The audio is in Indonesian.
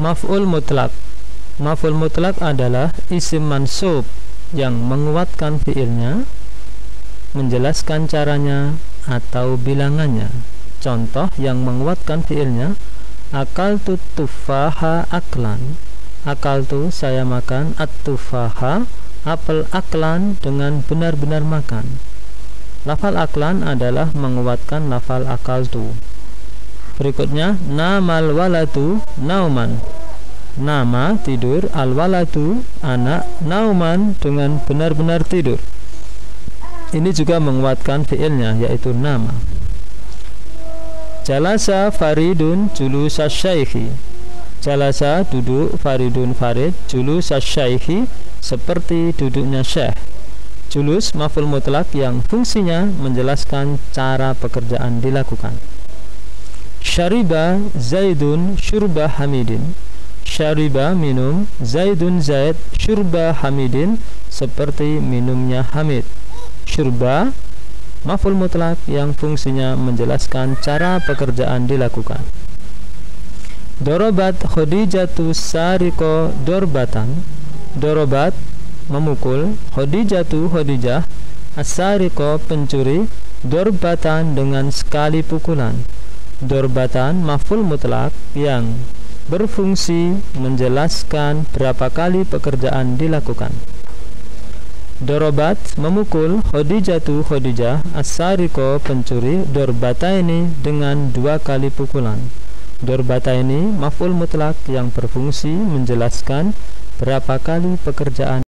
Maf'ul mutlak. Maf'ul mutlak adalah isim mansub yang menguatkan fiilnya menjelaskan caranya atau bilangannya. Contoh yang menguatkan fiilnya akal tu tufaha aklan. Akal tu saya makan at-tufaha apel aklan dengan benar-benar makan. Lafal aklan adalah menguatkan lafal akal tu berikutnya namal walatu nauman nama tidur al walatu anak nauman dengan benar-benar tidur. Ini juga menguatkan fiilnya yaitu nama. Jalasa Faridun julus syaikhi. Jalasa duduk Faridun Farid julus syaikhi seperti duduknya syekh. Julus maful mutlak yang fungsinya menjelaskan cara pekerjaan dilakukan. Syariba Zaidun Syurba Hamidin Syariba minum Zaidun Zaid Syurba Hamidin seperti minumnya Hamid. Syurba maful mutlak yang fungsinya menjelaskan cara pekerjaan dilakukan. Dorobat Khadijatu Sariko Dorbatan. Dorobat memukul Khadijatu Khadijah Asariko pencuri Dorbatan dengan sekali pukulan. Dorbatan maful mutlak yang berfungsi menjelaskan berapa kali pekerjaan dilakukan. Dorobat memukul Khadijatu Khadijah Asariko pencuri Dorbata ini dengan dua kali pukulan. Dorbata ini maf'ul mutlak yang berfungsi menjelaskan berapa kali pekerjaan